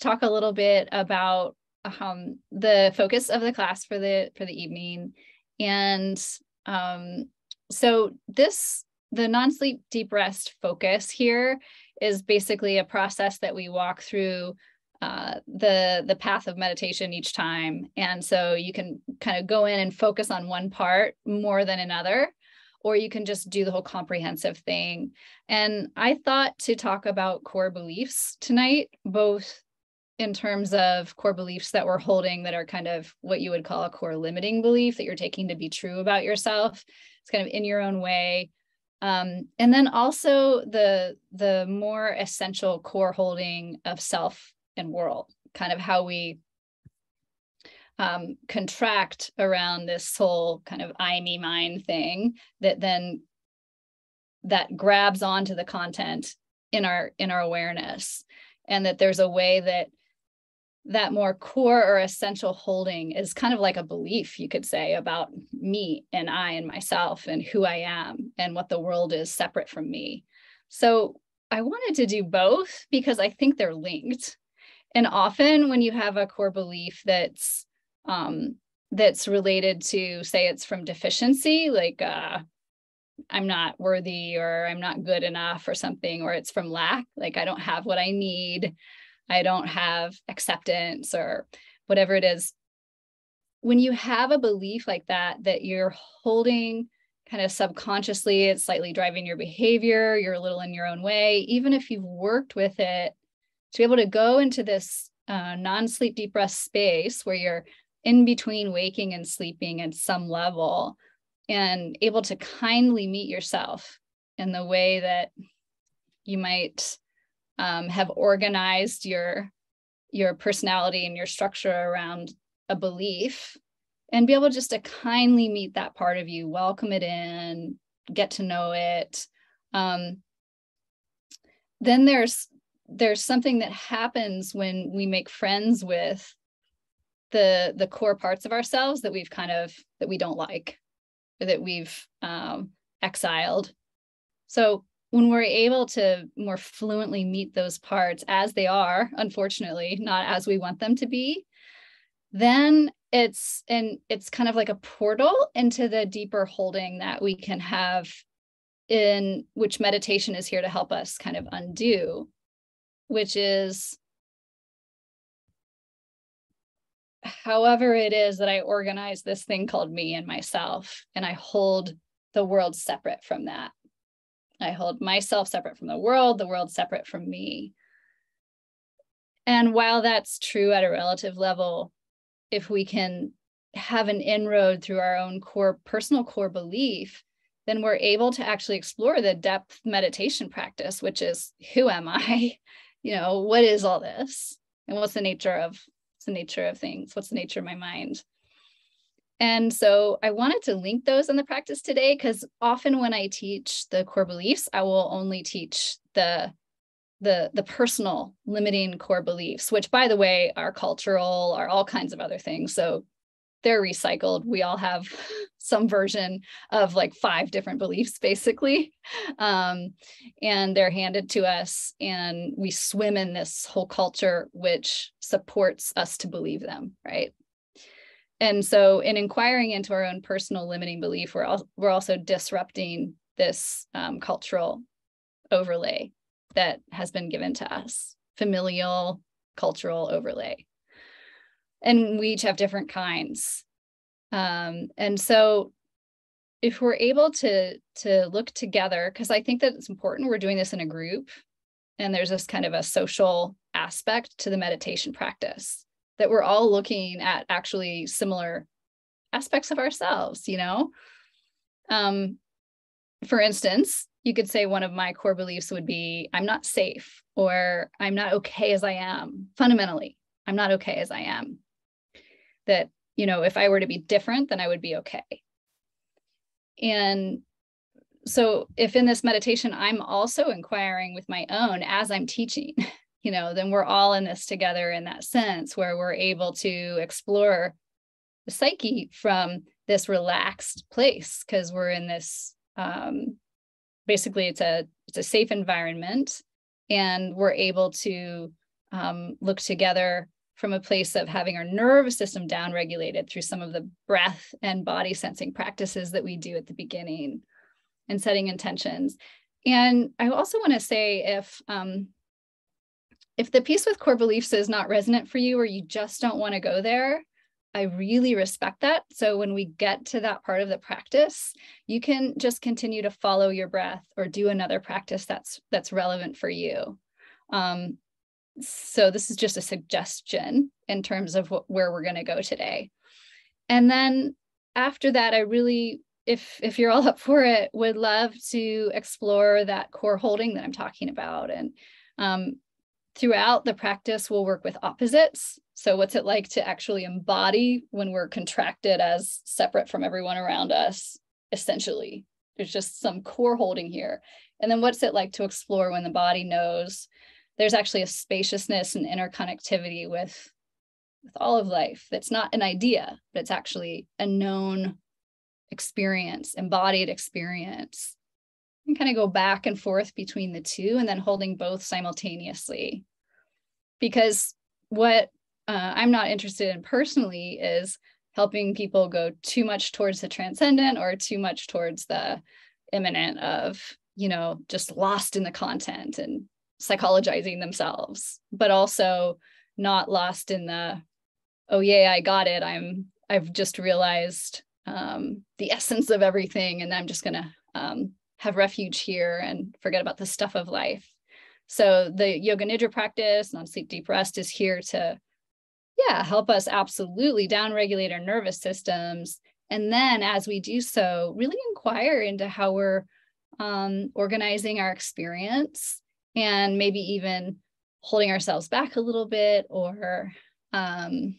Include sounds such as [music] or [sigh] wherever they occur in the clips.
talk a little bit about um, the focus of the class for the for the evening, and um, so this the non-sleep deep rest focus here is basically a process that we walk through uh, the the path of meditation each time. And so you can kind of go in and focus on one part more than another or you can just do the whole comprehensive thing. And i thought to talk about core beliefs tonight both in terms of core beliefs that we're holding that are kind of what you would call a core limiting belief that you're taking to be true about yourself. It's kind of in your own way. Um, and then also the the more essential core holding of self and world, kind of how we um, contract around this whole kind of I, me, mine thing that then that grabs onto the content in our in our awareness. And that there's a way that that more core or essential holding is kind of like a belief you could say about me and i and myself and who i am and what the world is separate from me. So i wanted to do both because i think they're linked. And often when you have a core belief that's um, that's related to say it's from deficiency like uh, i'm not worthy or i'm not good enough or something or it's from lack like i don't have what i need i don't have acceptance or whatever it is. When you have a belief like that that you're holding kind of subconsciously it's slightly driving your behavior you're a little in your own way even if you've worked with it to be able to go into this uh, non-sleep deep rest space where you're in between waking and sleeping at some level and able to kindly meet yourself in the way that you might um, have organized your your personality and your structure around a belief and be able just to kindly meet that part of you welcome it in get to know it. Um, then there's there's something that happens when we make friends with the the core parts of ourselves that we've kind of that we don't like or that we've um, exiled. So when we're able to more fluently meet those parts as they are unfortunately not as we want them to be then it's and it's kind of like a portal into the deeper holding that we can have in which meditation is here to help us kind of undo which is however it is that I organize this thing called me and myself, and I hold the world separate from that. I hold myself separate from the world, the world separate from me. And while that's true at a relative level, if we can have an inroad through our own core personal core belief, then we're able to actually explore the depth meditation practice, which is who am I? [laughs] you know, what is all this? And what's the nature of the nature of things? What's the nature of my mind? And so I wanted to link those in the practice today because often when I teach the core beliefs, I will only teach the the the personal limiting core beliefs, which by the way are cultural, are all kinds of other things. So they're recycled. We all have [laughs] some version of like five different beliefs, basically. [laughs] Um, and they're handed to us, and we swim in this whole culture which supports us to believe them, right? And so, in inquiring into our own personal limiting belief, we're, we're also disrupting this um, cultural overlay that has been given to us familial cultural overlay. And we each have different kinds. Um, and so if we're able to to look together because i think that it's important we're doing this in a group and there's this kind of a social aspect to the meditation practice that we're all looking at actually similar aspects of ourselves you know? Um, for instance you could say one of my core beliefs would be i'm not safe or i'm not okay as i am. Fundamentally i'm not okay as i am. That you know if i were to be different then i would be okay. And so if in this meditation i'm also inquiring with my own as i'm teaching [laughs] you know then we're all in this together in that sense where we're able to explore the psyche from this relaxed place because we're in this um, basically it's a it's a safe environment and we're able to um, look together from a place of having our nervous system down regulated through some of the breath and body sensing practices that we do at the beginning and setting intentions. And I also want to say if um, if the piece with core beliefs is not resonant for you or you just don't want to go there, I really respect that. So when we get to that part of the practice, you can just continue to follow your breath or do another practice that's that's relevant for you. Um, so this is just a suggestion in terms of what, where we're going to go today. And then after that, I really, if if you're all [laughs] up for it, would love to explore that core holding that I'm talking about. And um, throughout the practice, we'll work with opposites. So what's it like to actually embody when we're contracted as separate from everyone around us, essentially? There's just some core holding here. And then what's it like to explore when the body knows there's actually a spaciousness and interconnectivity with with all of life that's not an idea but it's actually a known experience embodied experience and kind of go back and forth between the two and then holding both simultaneously because what uh, i'm not interested in personally is helping people go too much towards the transcendent or too much towards the immanent of you know just lost in the content and psychologizing themselves, but also not lost in the, oh yeah, I got it. I'm I've just realized um, the essence of everything, and I'm just gonna um, have refuge here and forget about the stuff of life. So the yoga nidra practice, non-sleep deep rest, is here to, yeah, help us absolutely downregulate our nervous systems. And then as we do so, really inquire into how we're um, organizing our experience and maybe even holding ourselves back a little bit or um,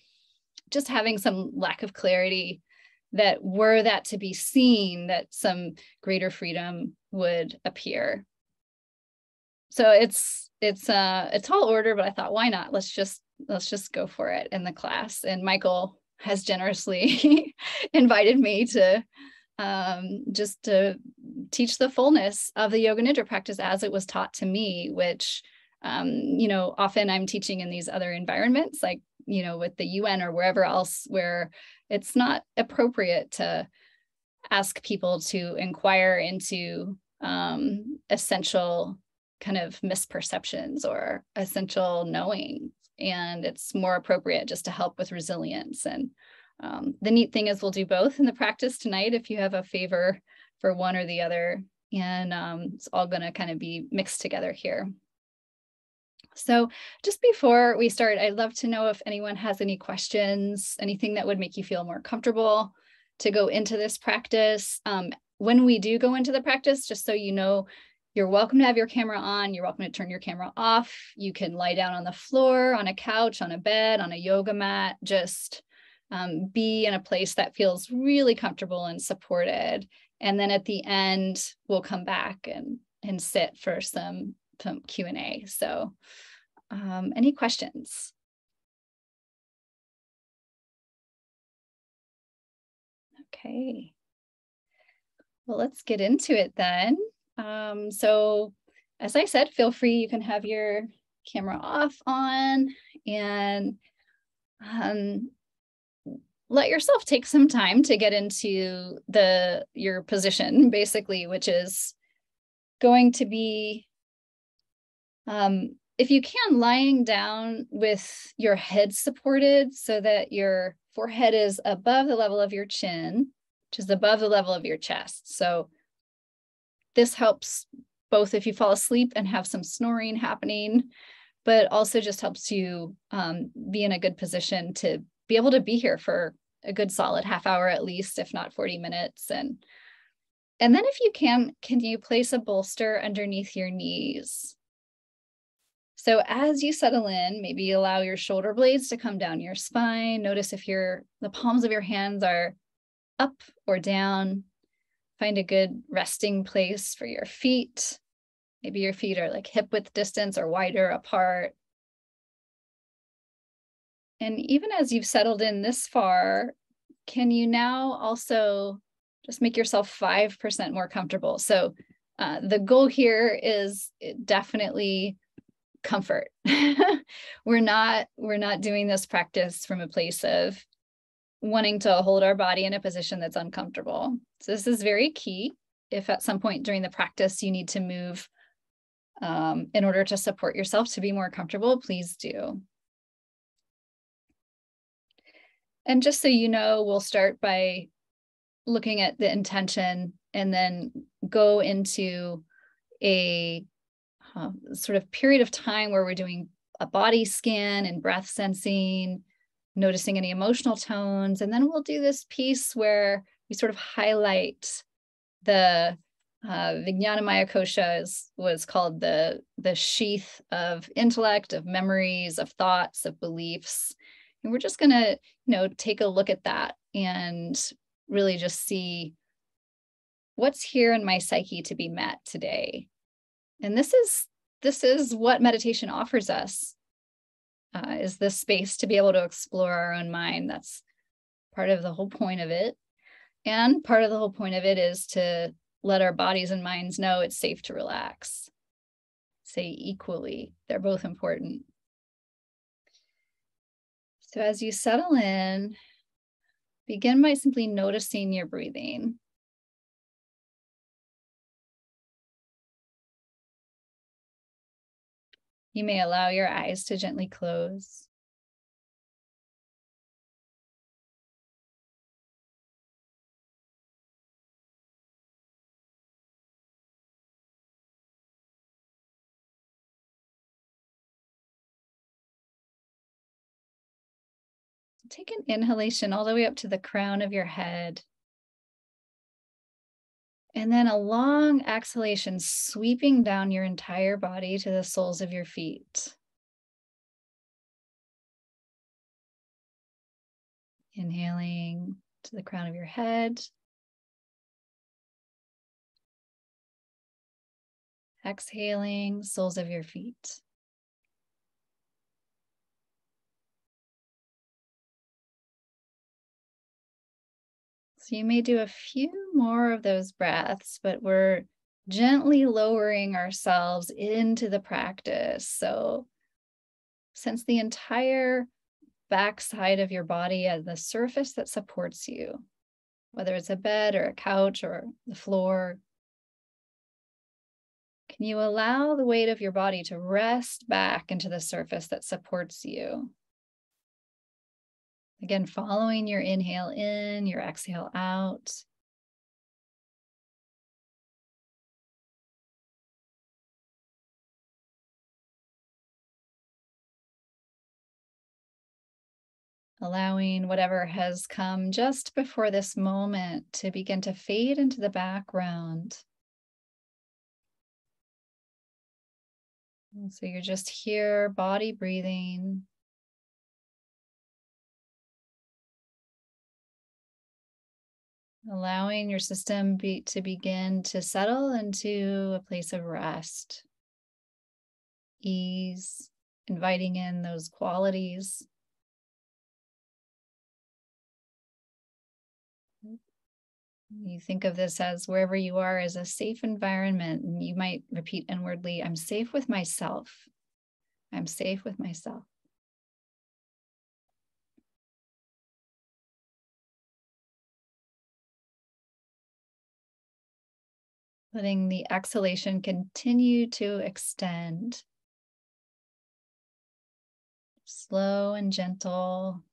just having some lack of clarity that were that to be seen that some greater freedom would appear so it's it's uh a tall order but i thought why not? Let's just let's just go for it in the class. And michael has generously [laughs] invited me to um, just to teach the fullness of the yoga nidra practice as it was taught to me, which, um, you know, often I'm teaching in these other environments, like, you know, with the UN or wherever else, where it's not appropriate to ask people to inquire into um, essential kind of misperceptions or essential knowing. And it's more appropriate just to help with resilience and um, the neat thing is we'll do both in the practice tonight if you have a favor for one or the other. And um, it's all going to kind of be mixed together here. So just before we start, I'd love to know if anyone has any questions, anything that would make you feel more comfortable to go into this practice. Um, when we do go into the practice, just so you know, you're welcome to have your camera on. You're welcome to turn your camera off. You can lie down on the floor, on a couch, on a bed, on a yoga mat. Just um, be in a place that feels really comfortable and supported. And then at the end, we'll come back and, and sit for some, some Q&A. So um, any questions? Okay. Well, let's get into it then. Um, so as I said, feel free, you can have your camera off on and um, let yourself take some time to get into the your position basically which is going to be um, if you can lying down with your head supported so that your forehead is above the level of your chin which is above the level of your chest. So this helps both if you fall asleep and have some snoring happening but also just helps you um, be in a good position to be able to be here for a good solid half hour at least, if not 40 minutes. And and then if you can, can you place a bolster underneath your knees? So as you settle in, maybe allow your shoulder blades to come down your spine. Notice if your the palms of your hands are up or down. Find a good resting place for your feet. Maybe your feet are like hip width distance or wider apart. And even as you've settled in this far, can you now also just make yourself 5% more comfortable? So uh, the goal here is definitely comfort. [laughs] we're not we're not doing this practice from a place of wanting to hold our body in a position that's uncomfortable. So this is very key. If at some point during the practice you need to move um, in order to support yourself to be more comfortable, please do. And just so you know, we'll start by looking at the intention and then go into a uh, sort of period of time where we're doing a body scan and breath sensing, noticing any emotional tones. And then we'll do this piece where we sort of highlight the uh, Vijnanamaya Kosha is, was called the, the sheath of intellect, of memories, of thoughts, of beliefs. And we're just going to, you know, take a look at that and really just see what's here in my psyche to be met today. And this is this is what meditation offers us uh, is this space to be able to explore our own mind. That's part of the whole point of it. And part of the whole point of it is to let our bodies and minds know it's safe to relax say equally. They're both important. So as you settle in begin by simply noticing your breathing You may allow your eyes to gently close. Take an inhalation all the way up to the crown of your head. And then a long exhalation sweeping down your entire body to the soles of your feet. Inhaling to the crown of your head. Exhaling, soles of your feet. So you may do a few more of those breaths, but we're gently lowering ourselves into the practice. So sense the entire backside of your body as the surface that supports you, whether it's a bed or a couch or the floor. Can you allow the weight of your body to rest back into the surface that supports you? Again, following your inhale in, your exhale out. Allowing whatever has come just before this moment to begin to fade into the background. So you're just here, body breathing, allowing your system be, to begin to settle into a place of rest, ease, inviting in those qualities. You think of this as wherever you are as a safe environment, and you might repeat inwardly, I'm safe with myself. I'm safe with myself. Letting the exhalation continue to extend. Slow and gentle.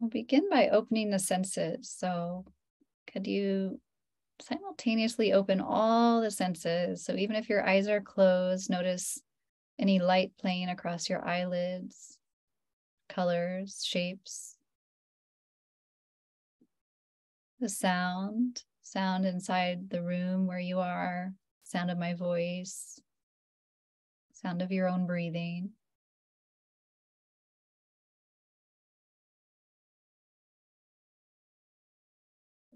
We'll begin by opening the senses. So, could you simultaneously open all the senses. So even if your eyes are closed, notice any light playing across your eyelids, colors, shapes. The sound, sound inside the room where you are, sound of my voice, sound of your own breathing.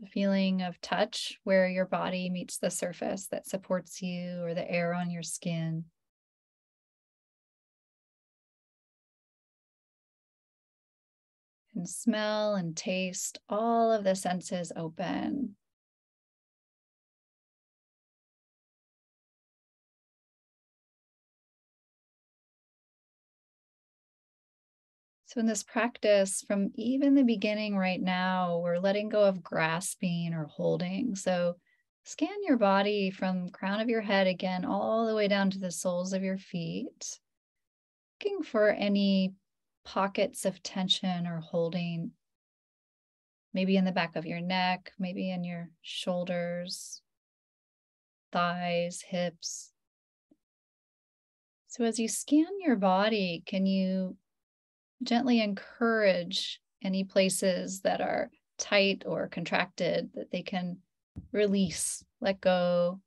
feeling of touch where your body meets the surface that supports you or the air on your skin. And smell and taste all of the senses open So, in this practice, from even the beginning right now, we're letting go of grasping or holding. So, scan your body from crown of your head again all the way down to the soles of your feet, looking for any pockets of tension or holding, maybe in the back of your neck, maybe in your shoulders, thighs, hips. So, as you scan your body, can you gently encourage any places that are tight or contracted that they can release, let go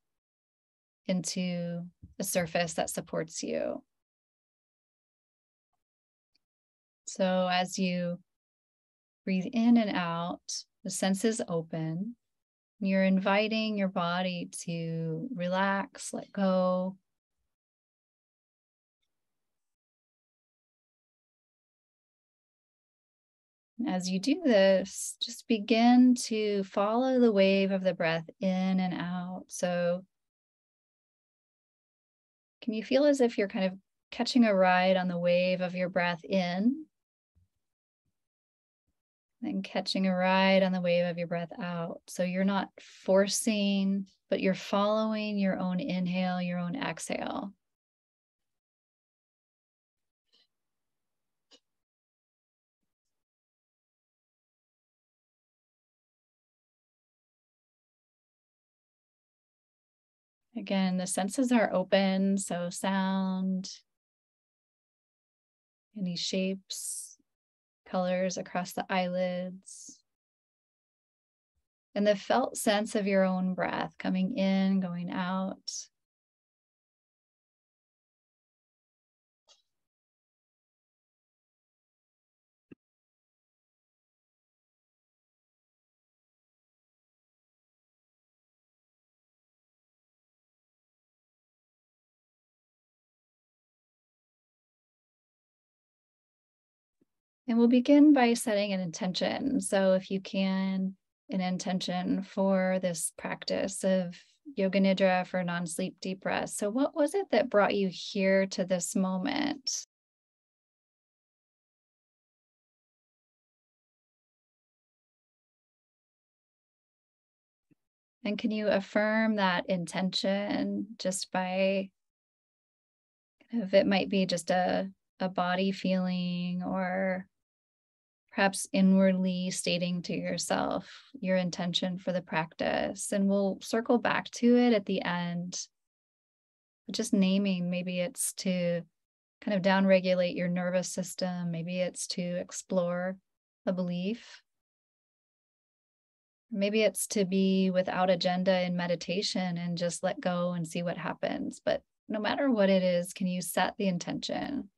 into a surface that supports you. So as you breathe in and out, the senses open. You're inviting your body to relax, let go, As you do this, just begin to follow the wave of the breath in and out. So, can you feel as if you're kind of catching a ride on the wave of your breath in? Then catching a ride on the wave of your breath out. So you're not forcing, but you're following your own inhale, your own exhale. Again, the senses are open, so sound, any shapes, colors across the eyelids, and the felt sense of your own breath coming in, going out. And we'll begin by setting an intention. So if you can, an intention for this practice of yoga nidra for non-sleep deep rest. So what was it that brought you here to this moment? And can you affirm that intention just by if it might be just a, a body feeling or perhaps inwardly stating to yourself your intention for the practice. And we'll circle back to it at the end. Just naming, maybe it's to kind of downregulate your nervous system, maybe it's to explore a belief. Maybe it's to be without agenda in meditation and just let go and see what happens. But no matter what it is, can you set the intention?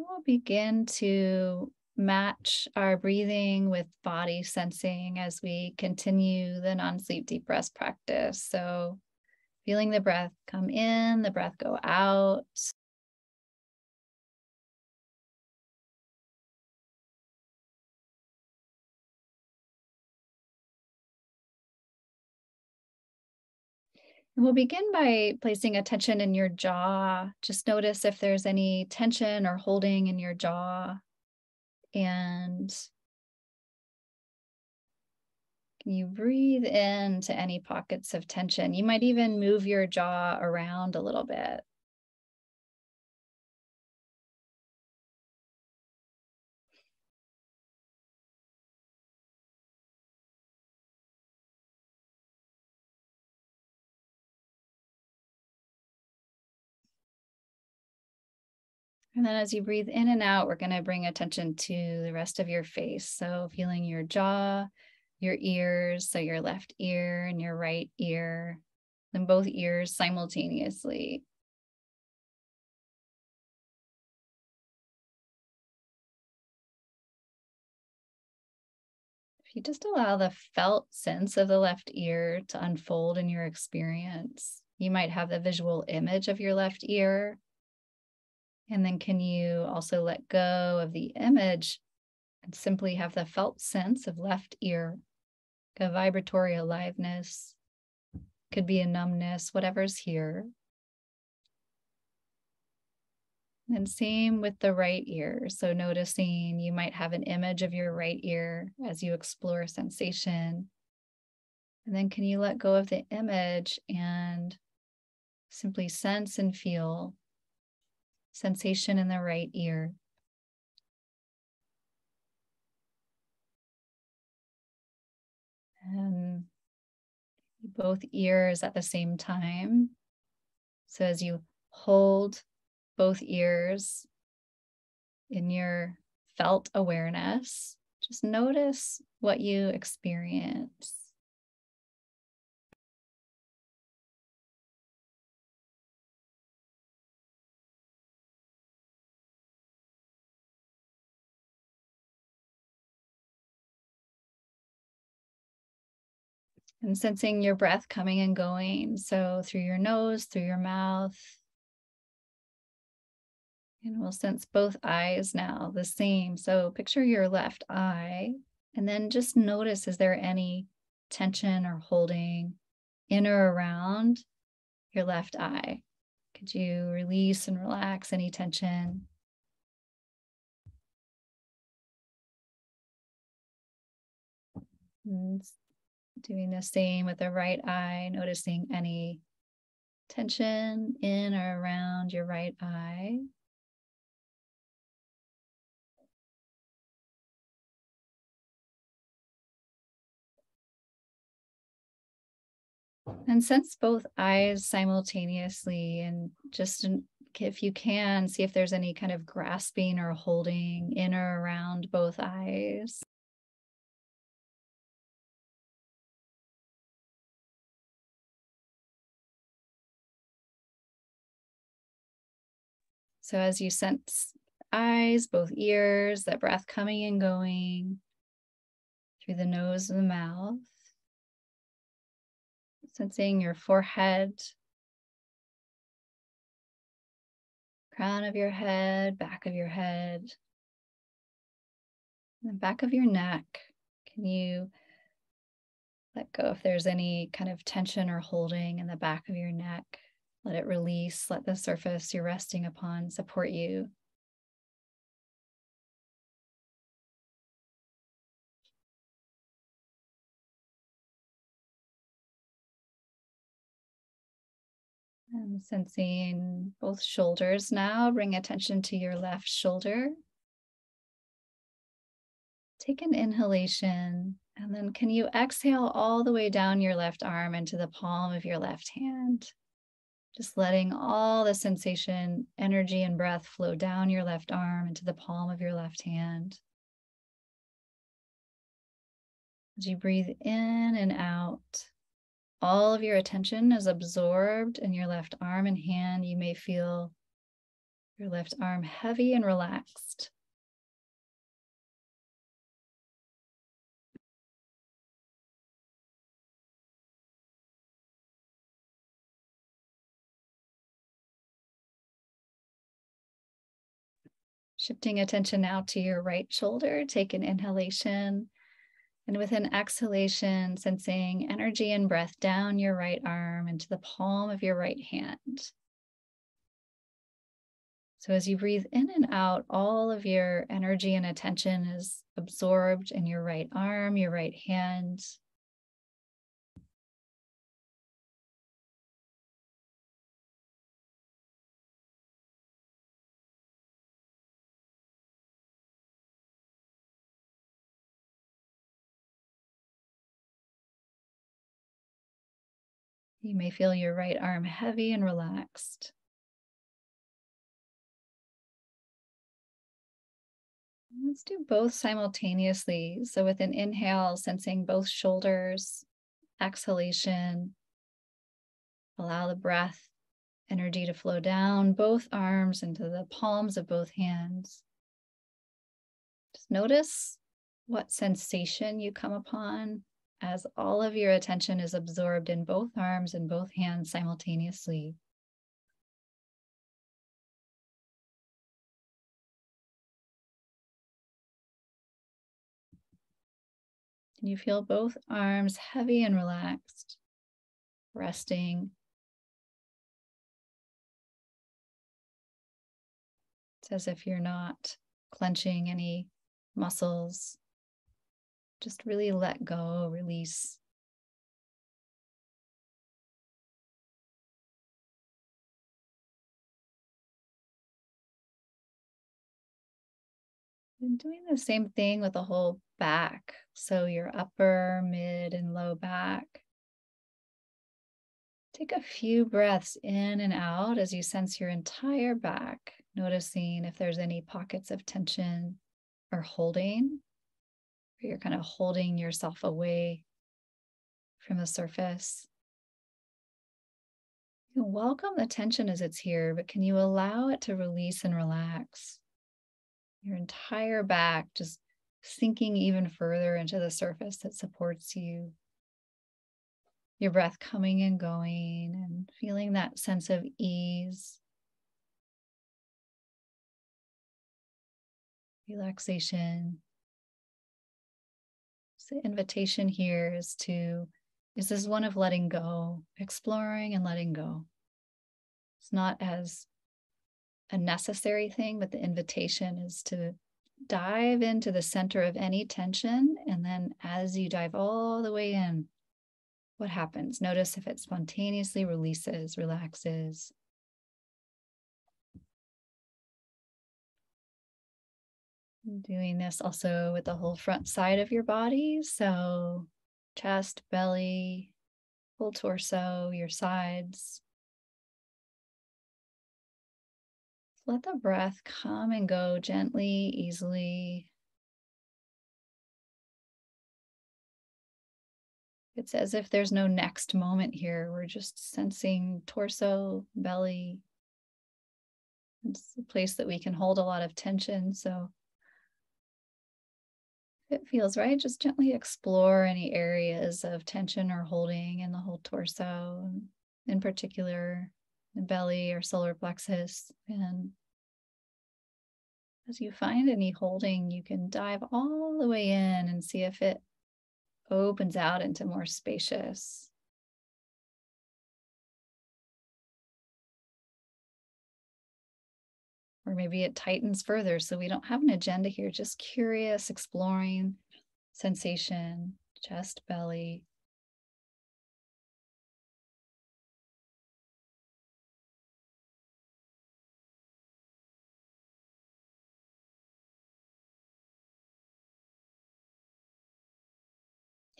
We'll begin to match our breathing with body sensing as we continue the non sleep deep rest practice. So, feeling the breath come in, the breath go out. We'll begin by placing attention in your jaw. Just notice if there's any tension or holding in your jaw. And can you breathe into any pockets of tension? You might even move your jaw around a little bit. And then as you breathe in and out, we're going to bring attention to the rest of your face. So feeling your jaw, your ears, so your left ear and your right ear, and both ears simultaneously. If you just allow the felt sense of the left ear to unfold in your experience, you might have the visual image of your left ear and then can you also let go of the image and simply have the felt sense of left ear, a vibratory aliveness, could be a numbness, whatever's here. And same with the right ear. So noticing you might have an image of your right ear as you explore sensation. And then can you let go of the image and simply sense and feel sensation in the right ear? And both ears at the same time. So as you hold both ears in your felt awareness. Just notice what you experience. And sensing your breath coming and going. So through your nose, through your mouth, and we'll sense both eyes now the same. So picture your left eye and then just notice is there any tension or holding in or around your left eye? Could you release and relax any tension? And doing the same with the right eye, noticing any tension in or around your right eye. And sense both eyes simultaneously, and just if you can, see if there's any kind of grasping or holding in or around both eyes. So as you sense eyes, both ears, that breath coming and going through the nose and the mouth sensing your forehead, crown of your head, back of your head, the back of your neck. Can you let go if there's any kind of tension or holding in the back of your neck? Let it release. Let the surface you're resting upon support you. And sensing both shoulders now. Bring attention to your left shoulder. Take an inhalation and then can you exhale all the way down your left arm into the palm of your left hand? Just letting all the sensation, energy, and breath flow down your left arm into the palm of your left hand. As you breathe in and out, all of your attention is absorbed in your left arm and hand. You may feel your left arm heavy and relaxed. Shifting attention now to your right shoulder, take an inhalation and with an exhalation, sensing energy and breath down your right arm into the palm of your right hand. So as you breathe in and out, all of your energy and attention is absorbed in your right arm, your right hand, You may feel your right arm heavy and relaxed. Let's do both simultaneously. So, with an inhale, sensing both shoulders, exhalation, allow the breath energy to flow down both arms into the palms of both hands. Just notice what sensation you come upon as all of your attention is absorbed in both arms and both hands simultaneously. You feel both arms heavy and relaxed, resting? It's as if you're not clenching any muscles. Just really let go, release. And doing the same thing with the whole back. So your upper, mid, and low back. Take a few breaths in and out as you sense your entire back, noticing if there's any pockets of tension or holding, or you're kind of holding yourself away from the surface. You welcome the tension as it's here, but can you allow it to release and relax? your entire back just sinking even further into the surface that supports you. Your breath coming and going and feeling that sense of ease, relaxation. The invitation here is to is this one of letting go, exploring and letting go. It's not as a necessary thing, but the invitation is to dive into the center of any tension. And then as you dive all the way in, what happens? Notice if it spontaneously releases, relaxes. Doing this also with the whole front side of your body. So, chest, belly, whole torso, your sides. let the breath come and go gently, easily. It's as if there's no next moment here. We're just sensing torso, belly. It's a place that we can hold a lot of tension. So it feels right, just gently explore any areas of tension or holding in the whole torso, in particular, the belly or solar plexus. And as you find any holding, you can dive all the way in and see if it opens out into more spacious. Or maybe it tightens further. So we don't have an agenda here, just curious, exploring sensation, chest, belly,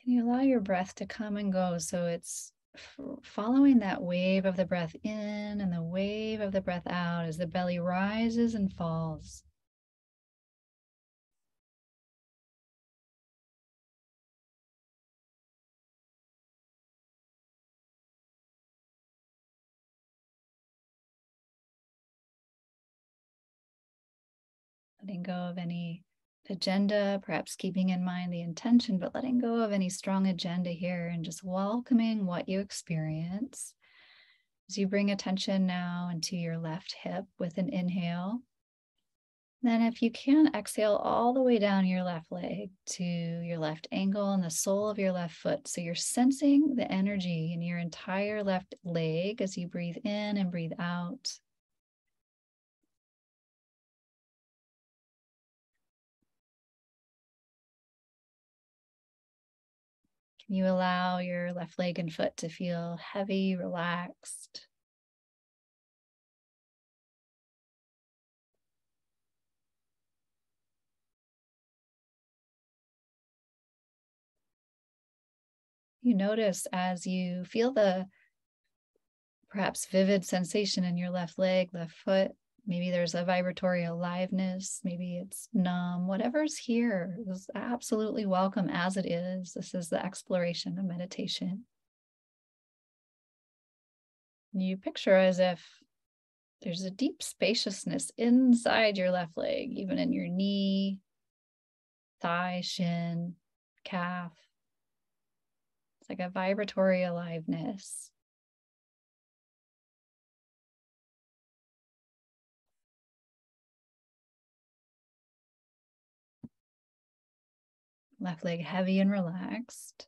Can you allow your breath to come and go so it's following that wave of the breath in and the wave of the breath out as the belly rises and falls? Letting go of any agenda, perhaps keeping in mind the intention, but letting go of any strong agenda here and just welcoming what you experience. As you bring attention now into your left hip with an inhale, then, if you can, exhale all the way down your left leg to your left ankle and the sole of your left foot. So you're sensing the energy in your entire left leg as you breathe in and breathe out. You allow your left leg and foot to feel heavy, relaxed. You notice as you feel the perhaps vivid sensation in your left leg, left foot, Maybe there's a vibratory aliveness. Maybe it's numb. Whatever's here is absolutely welcome as it is. This is the exploration of meditation. You picture as if there's a deep spaciousness inside your left leg, even in your knee, thigh, shin, calf. It's like a vibratory aliveness. Left leg heavy and relaxed.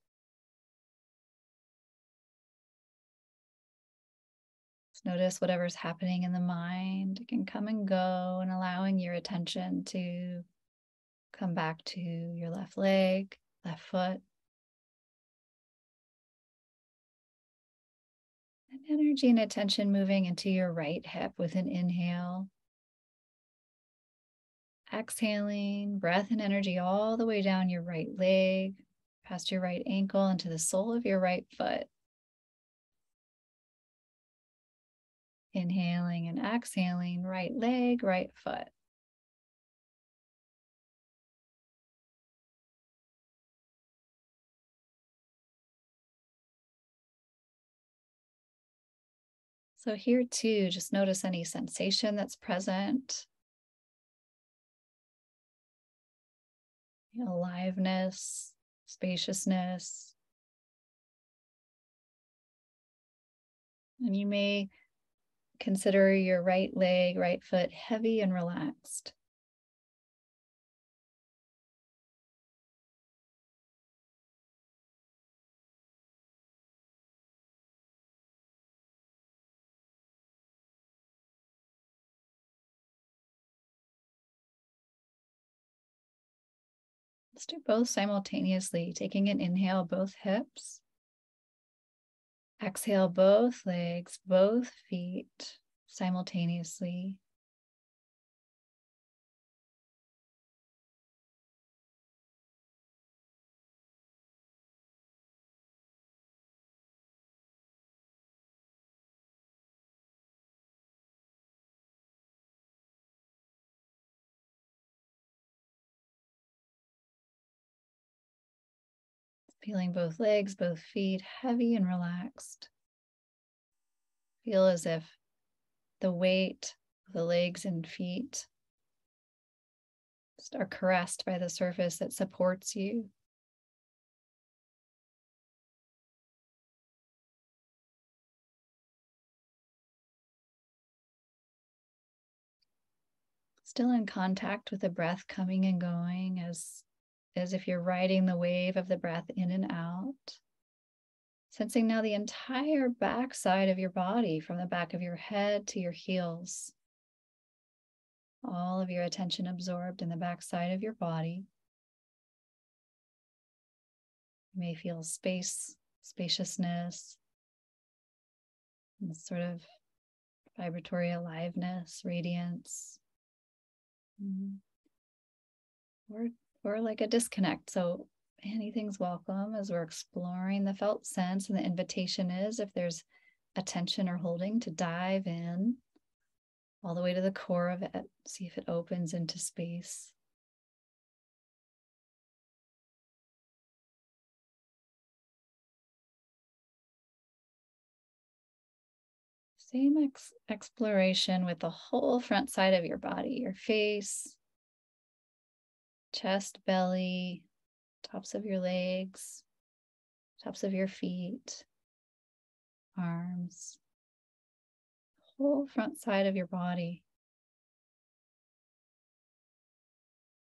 notice whatever's happening in the mind. It can come and go, and allowing your attention to come back to your left leg, left foot. And energy and attention moving into your right hip with an inhale. Exhaling, breath and energy all the way down your right leg, past your right ankle, into the sole of your right foot. Inhaling and exhaling, right leg, right foot. So, here too, just notice any sensation that's present. Aliveness, spaciousness. And you may consider your right leg, right foot heavy and relaxed. Let's do both simultaneously, taking an inhale, both hips. Exhale both legs, both feet simultaneously. Feeling both legs, both feet heavy and relaxed. Feel as if the weight of the legs and feet are caressed by the surface that supports you. Still in contact with the breath coming and going as as if you're riding the wave of the breath in and out. Sensing now the entire back side of your body from the back of your head to your heels. All of your attention absorbed in the back side of your body. You may feel space, spaciousness, sort of vibratory aliveness, radiance. Mm-hmm. Or or like a disconnect. So anything's welcome as we're exploring the felt sense. And the invitation is if there's attention or holding to dive in all the way to the core of it, see if it opens into space. Same ex- exploration with the whole front side of your body, your face, chest, belly, tops of your legs, tops of your feet, arms, whole front side of your body.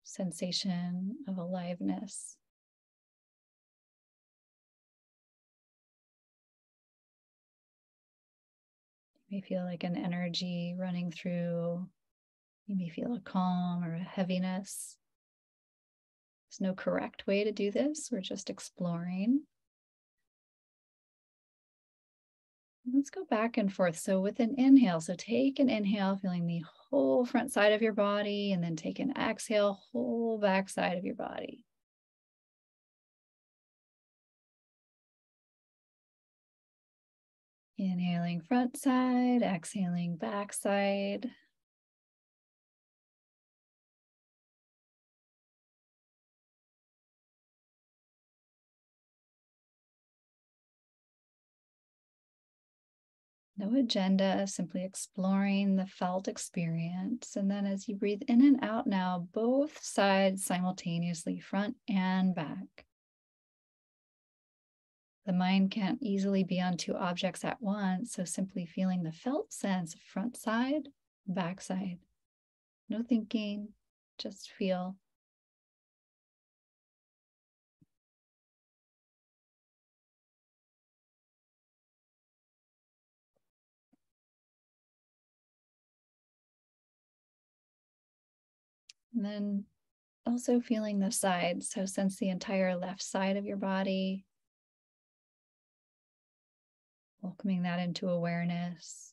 Sensation of aliveness. You may feel like an energy running through. You may feel a calm or a heaviness. There's no correct way to do this. We're just exploring. Let's go back and forth. So, with an inhale, so take an inhale, feeling the whole front side of your body, and then take an exhale, whole back side of your body. Inhaling front side, exhaling back side. No agenda, simply exploring the felt experience. And then as you breathe in and out now, both sides simultaneously, front and back. The mind can't easily be on two objects at once, so simply feeling the felt sense front side, back side. No thinking, just feel. And then also feeling the sides. So sense the entire left side of your body. Welcoming that into awareness.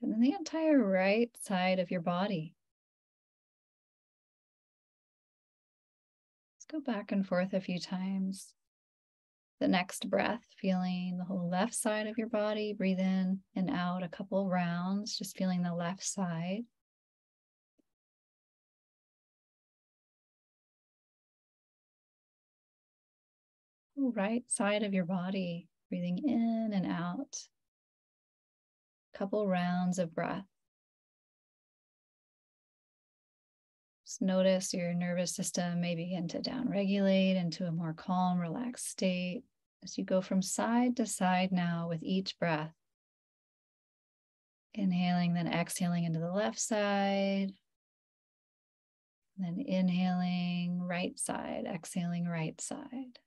And then the entire right side of your body. Let's go back and forth a few times. The next breath, feeling the whole left side of your body. Breathe in and out a couple rounds, just feeling the left side. Right side of your body, breathing in and out. Couple rounds of breath. Just notice your nervous system may begin to downregulate into a more calm, relaxed state as you go from side to side now with each breath. Inhaling, then exhaling into the left side. Then inhaling right side, exhaling right side.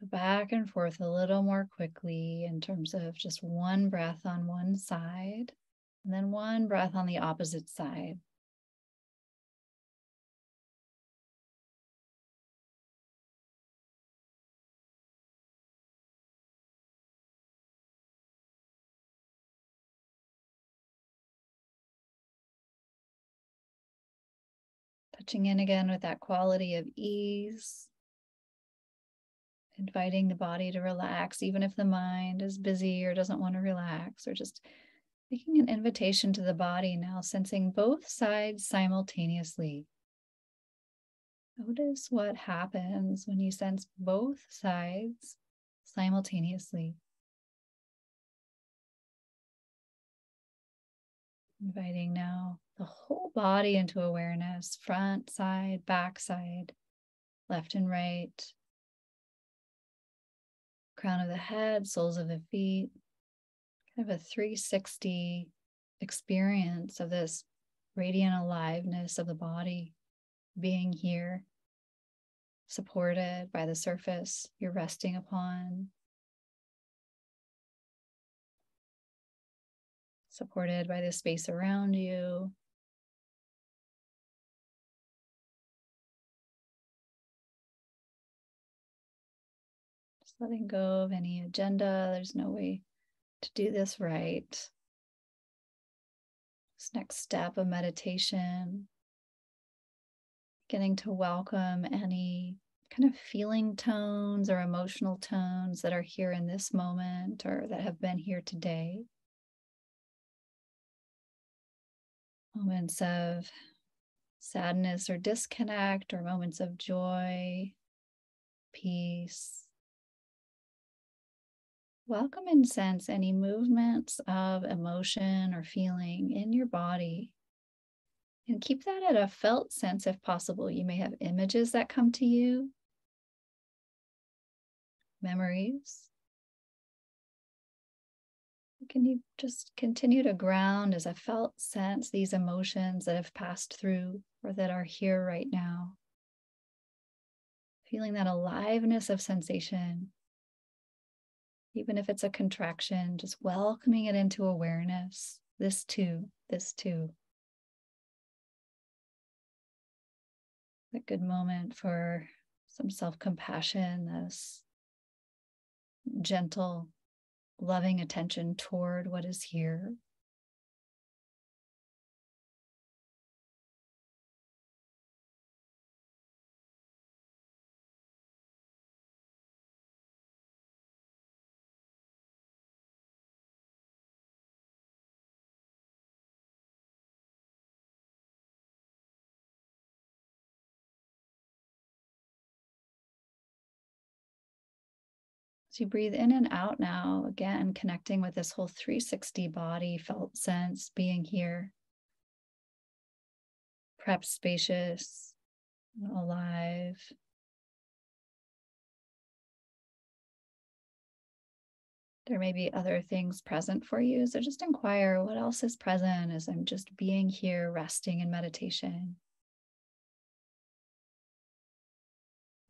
So back and forth a little more quickly in terms of just one breath on one side and then one breath on the opposite side. Touching in again with that quality of ease inviting the body to relax, even if the mind is busy or doesn't want to relax, or just making an invitation to the body now, sensing both sides simultaneously. Notice what happens when you sense both sides simultaneously. Inviting now the whole body into awareness front side, back side, left and right, crown of the head, soles of the feet, kind of a 360 experience of this radiant aliveness of the body being here, supported by the surface you're resting upon, supported by the space around you, letting go of any agenda. There's no way to do this right. This next step of meditation, getting to welcome any kind of feeling tones or emotional tones that are here in this moment or that have been here today. Moments of sadness or disconnect, or moments of joy, peace, Welcome and sense any movements of emotion or feeling in your body. And keep that at a felt sense if possible. You may have images that come to you, memories. Can you just continue to ground as a felt sense these emotions that have passed through or that are here right now? Feeling that aliveness of sensation even if it's a contraction, just welcoming it into awareness. This too, this too. A good moment for some self compassion, this gentle, loving attention toward what is here. As you breathe in and out now, again, connecting with this whole 360 body felt sense being here. Perhaps spacious, alive. There may be other things present for you. So just inquire what else is present as I'm just being here, resting in meditation.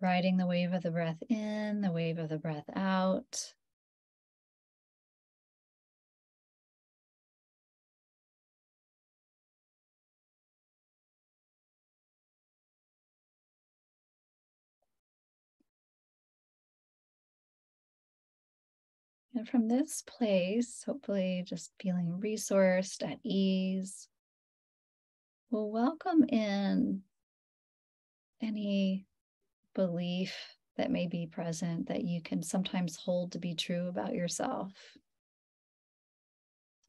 Riding the wave of the breath in, the wave of the breath out. And from this place, hopefully just feeling resourced, at ease, we'll welcome in any belief that may be present that you can sometimes hold to be true about yourself.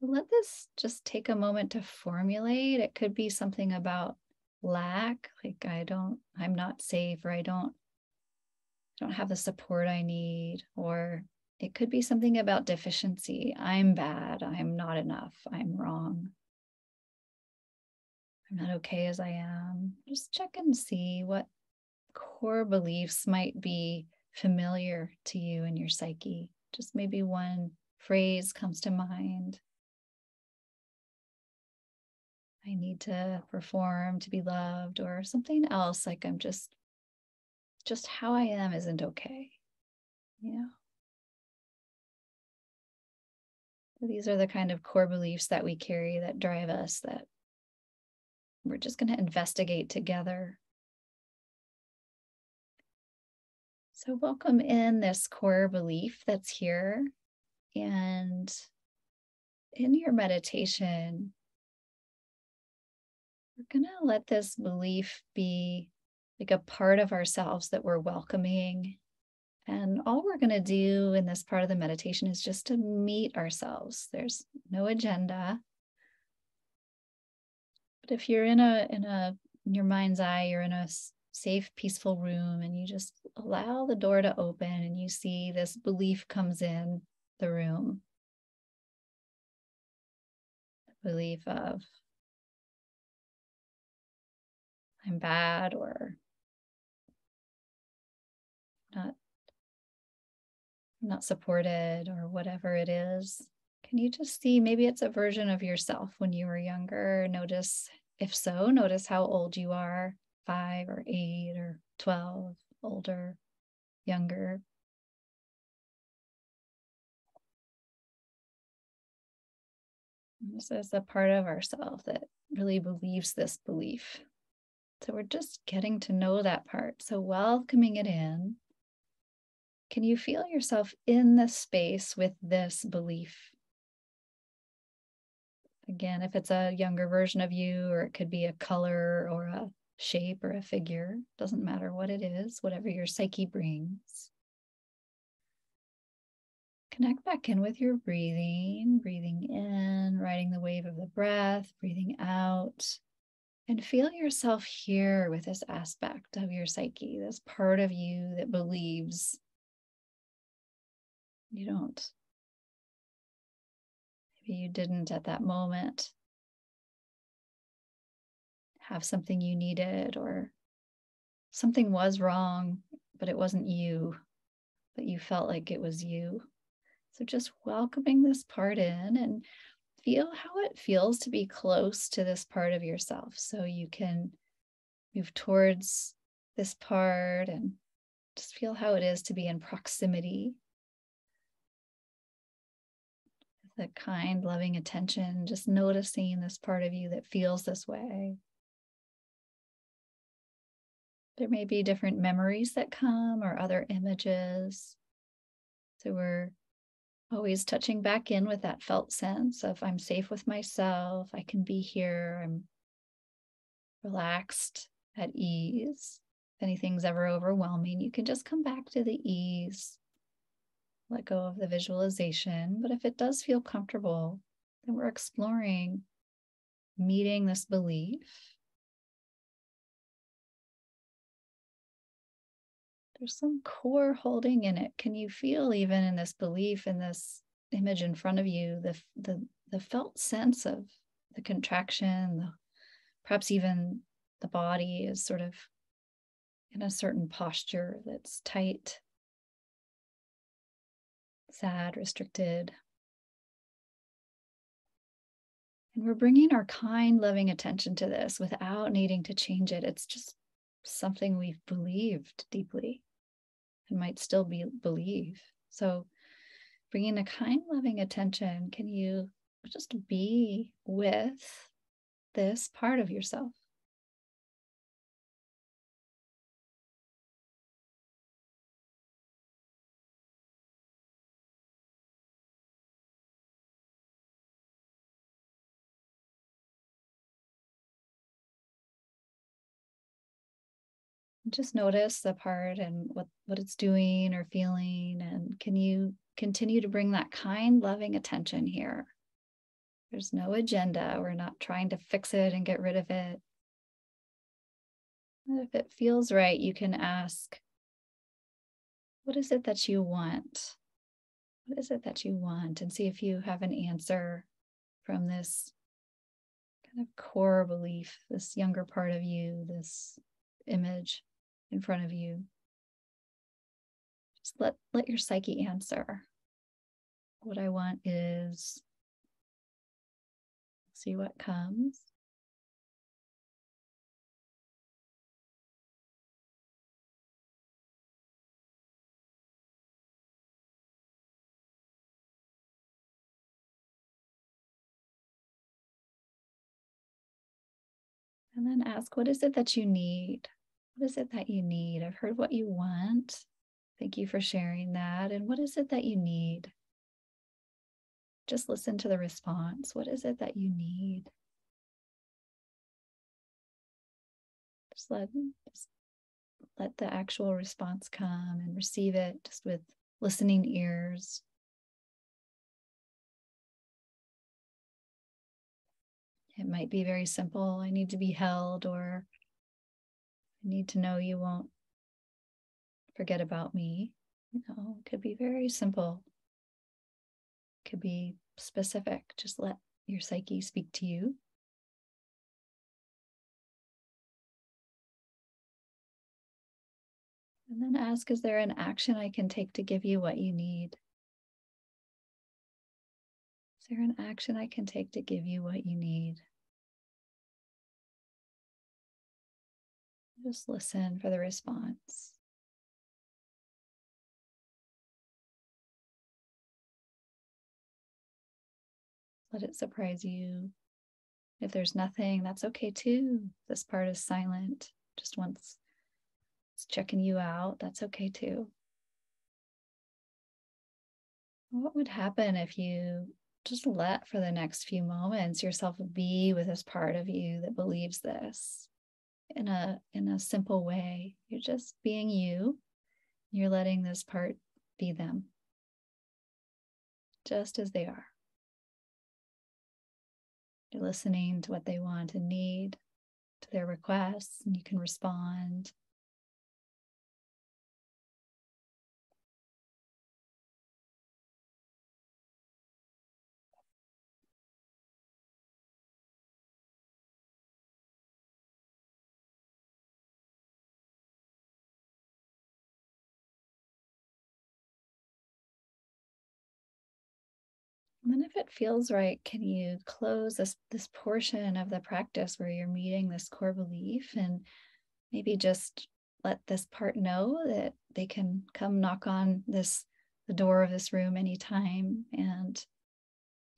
So let this just take a moment to formulate. It could be something about lack, like I don't, I'm not safe, or I don't, I don't have the support I need, or it could be something about deficiency. I'm bad. I'm not enough. I'm wrong. I'm not okay as I am. Just check and see what core beliefs might be familiar to you and your psyche. Just maybe one phrase comes to mind. I need to perform to be loved, or something else like I'm just, just how I am isn't okay. Know? These are the kind of core beliefs that we carry that drive us, that we're just going to investigate together. So, welcome in this core belief that's here. And in your meditation, we're going to let this belief be like a part of ourselves that we're welcoming and all we're going to do in this part of the meditation is just to meet ourselves. There's no agenda. But if you're in a in a in your mind's eye, you're in a safe, peaceful room and you just allow the door to open and you see this belief comes in the room. The belief of I'm bad or not not supported or whatever it is, can you just see maybe it's a version of yourself when you were younger? Notice, if so, notice how old you are five or eight or 12, older, younger. This is a part of ourselves that really believes this belief. So we're just getting to know that part. So welcoming it in can you feel yourself in the space with this belief? Again, if it's a younger version of you, or it could be a color or a shape or a figure, doesn't matter what it is, whatever your psyche brings. Connect back in with your breathing, breathing in, riding the wave of the breath, breathing out, and feel yourself here with this aspect of your psyche, this part of you that believes you don't. Maybe you didn't at that moment have something you needed, or something was wrong, but it wasn't you, but you felt like it was you. So just welcoming this part in and feel how it feels to be close to this part of yourself so you can move towards this part and just feel how it is to be in proximity that kind, loving attention, just noticing this part of you that feels this way. There may be different memories that come or other images. So we're always touching back in with that felt sense of I'm safe with myself, I can be here, I'm relaxed, at ease. If anything's ever overwhelming, you can just come back to the ease let go of the visualization. But if it does feel comfortable, then we're exploring meeting this belief. There's some core holding in it. Can you feel even in this belief in this image in front of you, the the the felt sense of the contraction, the, perhaps even the body is sort of in a certain posture that's tight, sad, restricted. And we're bringing our kind, loving attention to this without needing to change it. It's just something we've believed deeply and might still be believe. So, bringing a kind, loving attention, can you just be with this part of yourself? Just notice the part and what what it's doing or feeling and can you continue to bring that kind loving attention here? There's no agenda. We're not trying to fix it and get rid of it. If it feels right you can ask what is it that you want? What is it that you want? And see if you have an answer from this kind of core belief this younger part of you this image in front of you. Just let, let your psyche answer. What I want is see what comes. And then ask, what is it that you need? What is it that you need? I've heard what you want. Thank you for sharing that. And what is it that you need? Just listen to the response. What is it that you need? Just let, just let the actual response come and receive it just with listening ears. It might be very simple. I need to be held, or need to know you won't forget about me. You know, could be very simple. Could be specific. Just let your psyche speak to you. And then ask Is there an action I can take to give you what you need? Is there an action I can take to give you what you need? Just listen for the response. Let it surprise you. If there's nothing, that's okay too. This part is silent. Just once it's checking you out, that's okay too. What would happen if you just let for the next few moments yourself be with this part of you that believes this? In a in a simple way. You're just being you. You're letting this part be them. Just as they are. You're listening to what they want and need, to their requests, and you can respond And then if it feels right, can you close this this portion of the practice where you're meeting this core belief and maybe just let this part know that they can come knock on this the door of this room anytime and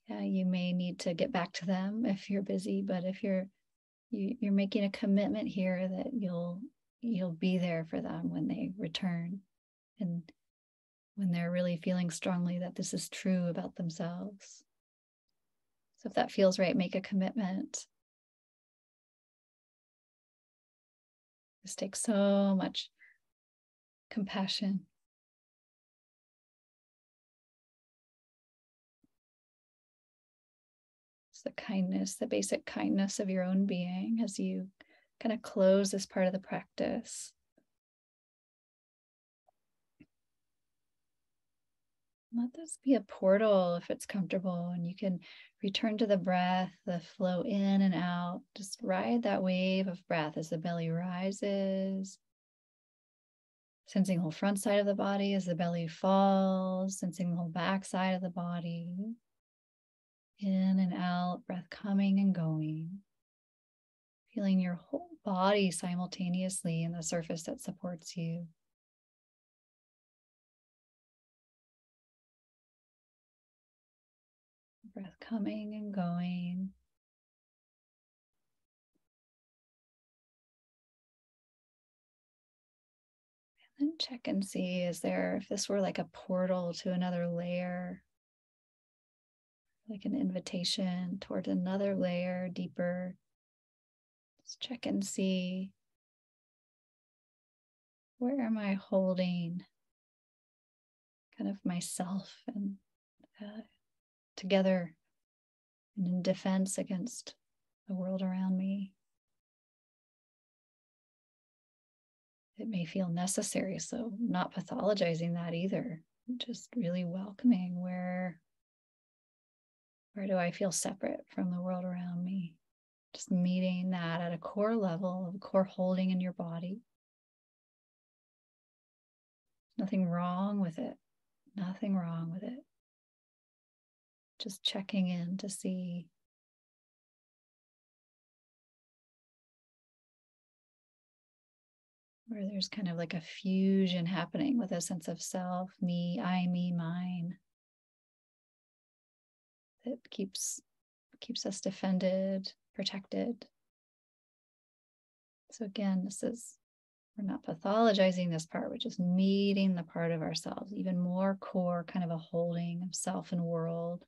yeah, you may need to get back to them if you're busy, but if you're you, you're making a commitment here that you'll you'll be there for them when they return and when they're really feeling strongly that this is true about themselves. So if that feels right, make a commitment. This takes so much compassion. It's the kindness, the basic kindness of your own being as you kind of close this part of the practice. Let this be a portal if it's comfortable, and you can return to the breath, the flow in and out. Just ride that wave of breath as the belly rises. Sensing the whole front side of the body as the belly falls, sensing the whole back side of the body. In and out, breath coming and going. Feeling your whole body simultaneously in the surface that supports you. Breath coming and going. And then check and see is there, if this were like a portal to another layer, like an invitation towards another layer deeper. Just check and see where am I holding kind of myself and uh, together and in defense against the world around me. It may feel necessary, so not pathologizing that either. Just really welcoming where where do I feel separate from the world around me? Just meeting that at a core level of core holding in your body. Nothing wrong with it. Nothing wrong with it just checking in to see where there's kind of like a fusion happening with a sense of self, me, I, me, mine. That keeps keeps us defended, protected. So again, this is we're not pathologizing this part, we're just meeting the part of ourselves, even more core, kind of a holding of self and world.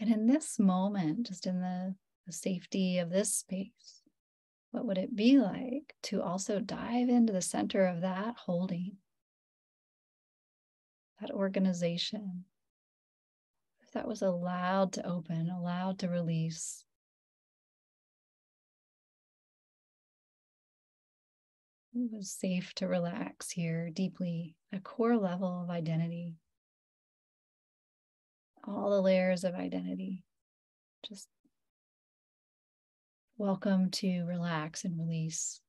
And in this moment, just in the, the safety of this space, what would it be like to also dive into the center of that holding, that organization? If that was allowed to open, allowed to release. It was safe to relax here deeply, a core level of identity all the layers of identity. Just welcome to relax and release.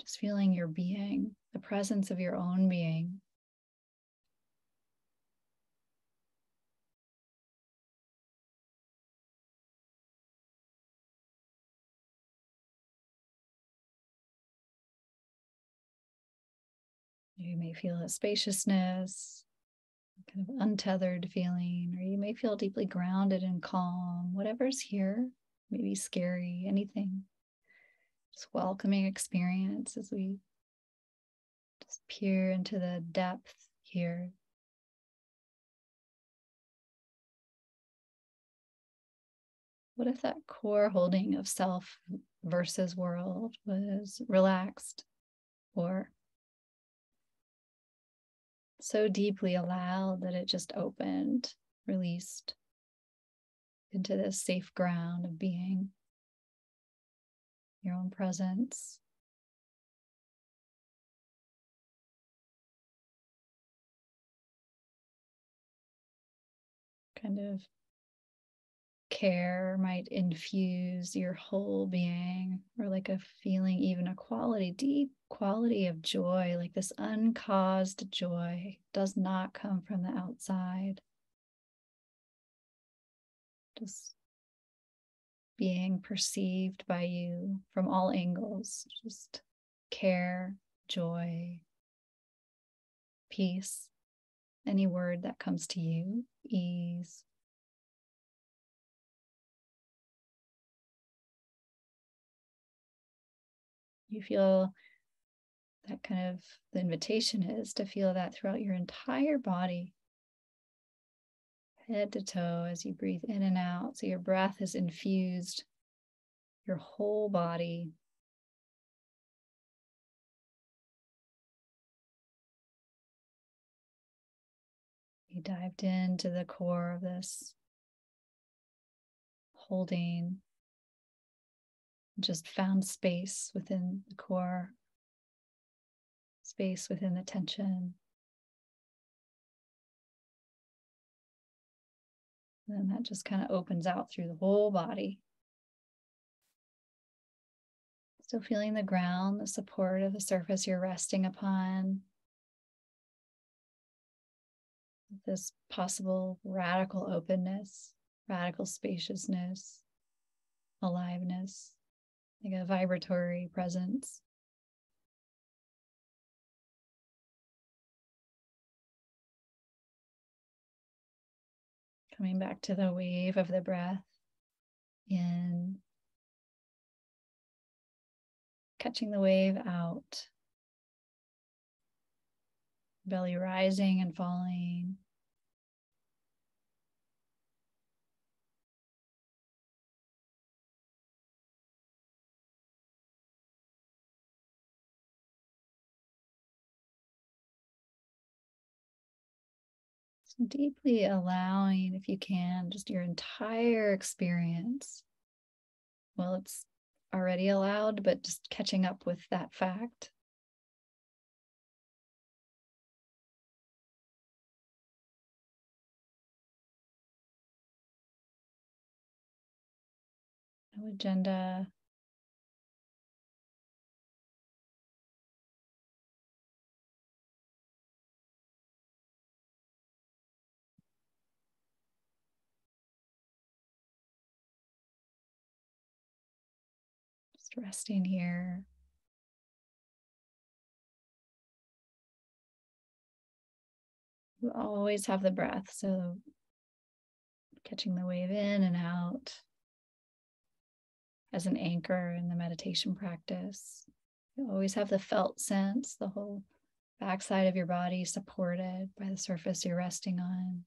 Just feeling your being, the presence of your own being. You may feel a spaciousness, kind of untethered feeling, or you may feel deeply grounded and calm, whatever's here, maybe scary, anything. Just welcoming experience as we just peer into the depth here. What if that core holding of self versus world was relaxed or so deeply allowed that it just opened, released into this safe ground of being, your own presence. Kind of care might infuse your whole being, or like a feeling, even a quality, deep quality of joy, like this uncaused joy, does not come from the outside. Just being perceived by you from all angles, just care, joy, peace, any word that comes to you, ease. You feel that kind of the invitation is to feel that throughout your entire body, head to toe as you breathe in and out. So your breath is infused your whole body. You dived into the core of this, holding, just found space within the core, space within the tension. And that just kind of opens out through the whole body. Still feeling the ground, the support of the surface you're resting upon. This possible radical openness, radical spaciousness, aliveness like a vibratory presence. Coming back to the wave of the breath in, catching the wave out, belly rising and falling. Deeply allowing, if you can, just your entire experience. Well, it's already allowed, but just catching up with that fact. No agenda. Resting here. You always have the breath, so catching the wave in and out as an anchor in the meditation practice. You always have the felt sense, the whole backside of your body supported by the surface you're resting on.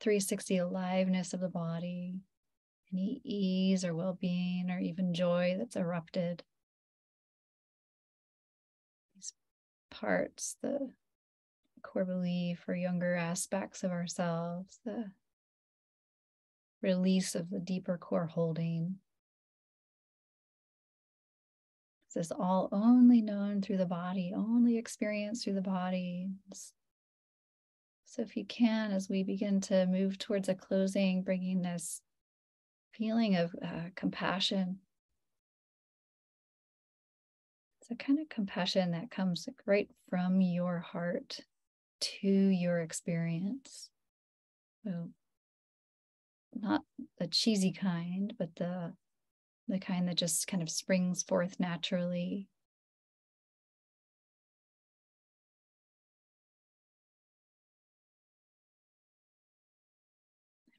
360 aliveness of the body, any ease or well being or even joy that's erupted. These parts, the core belief or younger aspects of ourselves, the release of the deeper core holding. This is all only known through the body, only experienced through the body. So, if you can, as we begin to move towards a closing, bringing this feeling of uh, compassion. It's a kind of compassion that comes right from your heart to your experience. So not the cheesy kind, but the the kind that just kind of springs forth naturally.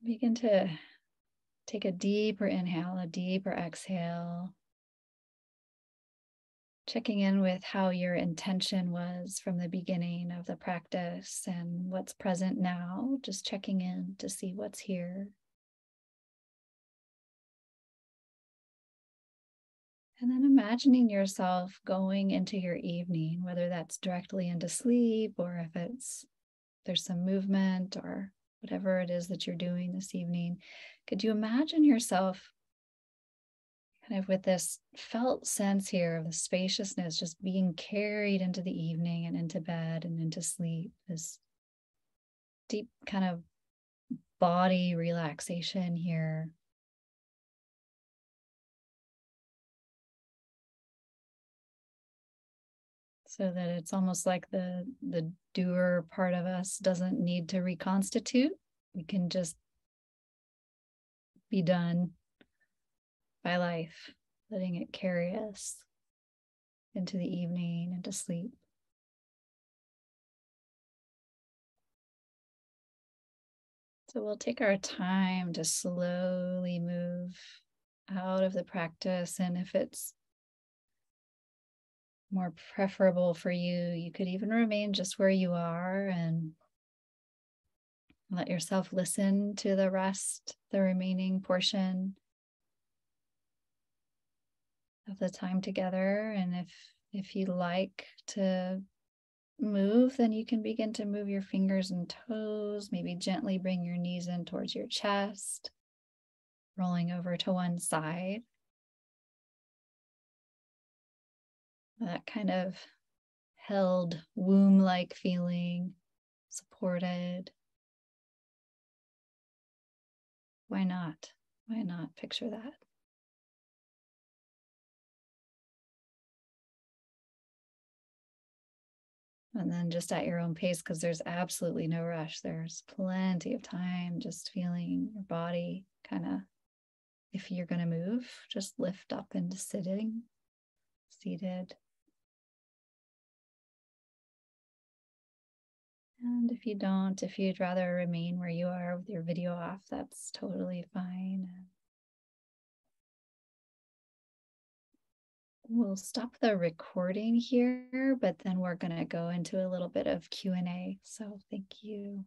Begin to Take a deeper inhale, a deeper exhale. Checking in with how your intention was from the beginning of the practice and what's present now. Just checking in to see what's here. And then imagining yourself going into your evening, whether that's directly into sleep or if it's there's some movement or whatever it is that you're doing this evening, could you imagine yourself kind of with this felt sense here of the spaciousness just being carried into the evening and into bed and into sleep? This deep kind of body relaxation here. So that it's almost like the the doer part of us doesn't need to reconstitute. We can just be done by life letting it carry us into the evening and to sleep. So we'll take our time to slowly move out of the practice and if it's more preferable for you, you could even remain just where you are and let yourself listen to the rest, the remaining portion of the time together. And if if you like to move, then you can begin to move your fingers and toes, maybe gently bring your knees in towards your chest, rolling over to one side. That kind of held womb like feeling, supported. why not? Why not picture that? And then just at your own pace, because there's absolutely no rush. There's plenty of time just feeling your body kind of, if you're going to move, just lift up into sitting, seated. And if you don't, if you'd rather remain where you are with your video off, that's totally fine. We'll stop the recording here, but then we're going to go into a little bit of Q&A. So thank you.